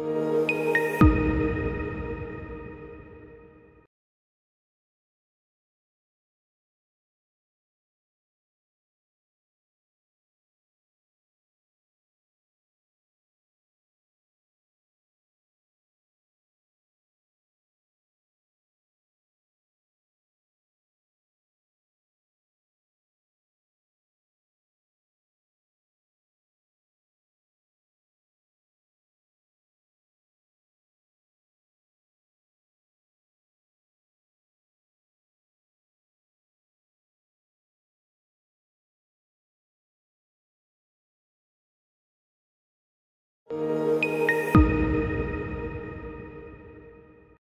you you